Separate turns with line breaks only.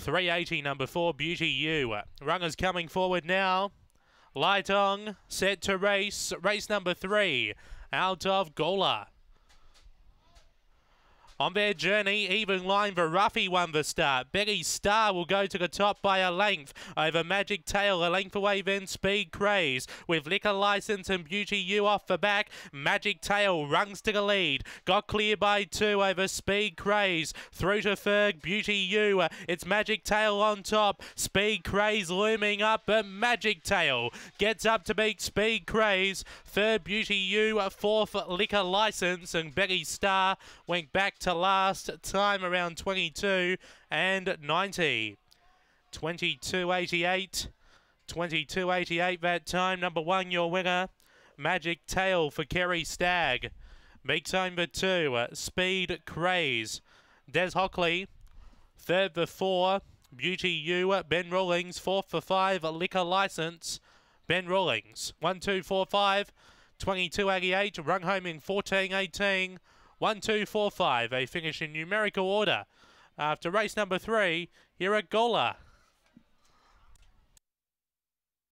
380, number four, Beauty U. Runners coming forward now. Lightong set to race. Race number three out of Gawler. On their journey, even line for Ruffy won the start. Betty Star will go to the top by a length over Magic Tail, a length away then Speed Craze. With Liquor License and Beauty U off the back, Magic Tail runs to the lead. Got clear by two over Speed Craze. Through to third, Beauty U. Uh, it's Magic Tail on top. Speed Craze looming up, but Magic Tail gets up to beat Speed Craze. Third, Beauty U. Uh, fourth, Liquor License. And Betty Star went back to last time around 22 and 90. 22.88. 22.88 that time. Number one, your winner. Magic Tail for Kerry Stagg. Big time for two. Uh, Speed Craze. Des Hockley. Third for four. Beauty U. Ben Rawlings. Fourth for five. Liquor License. Ben Rawlings. One, two, four, five. 22.88. Run home in 14.18. One, two, four, five. They finish in numerical order after race number three here at Gawler.